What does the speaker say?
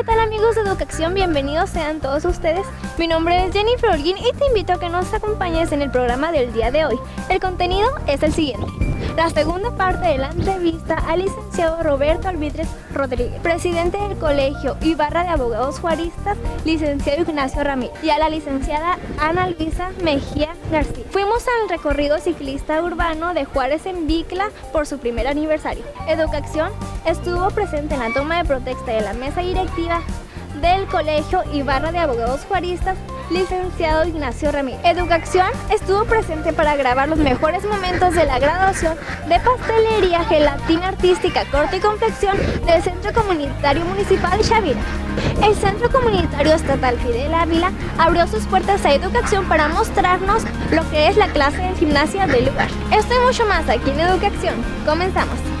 ¿qué tal amigos de Educación? Bienvenidos sean todos ustedes. Mi nombre es Jennifer Holguín y te invito a que nos acompañes en el programa del día de hoy. El contenido es el siguiente. La segunda parte de la entrevista al licenciado Roberto Albitres Rodríguez, presidente del Colegio y barra de Abogados Juaristas, licenciado Ignacio Ramírez, y a la licenciada Ana Luisa Mejía García. Fuimos al recorrido ciclista urbano de Juárez en Bicla por su primer aniversario. Educación estuvo presente en la toma de protesta de la mesa directiva del Colegio y Barra de Abogados Juaristas, licenciado Ignacio Ramírez. Educación estuvo presente para grabar los mejores momentos de la graduación de pastelería, gelatina artística, corte y confección del Centro Comunitario Municipal Chavira. El Centro Comunitario Estatal Fidel Ávila abrió sus puertas a educación para mostrarnos lo que es la clase de gimnasia del lugar. Esto y mucho más aquí en Educación. Comenzamos.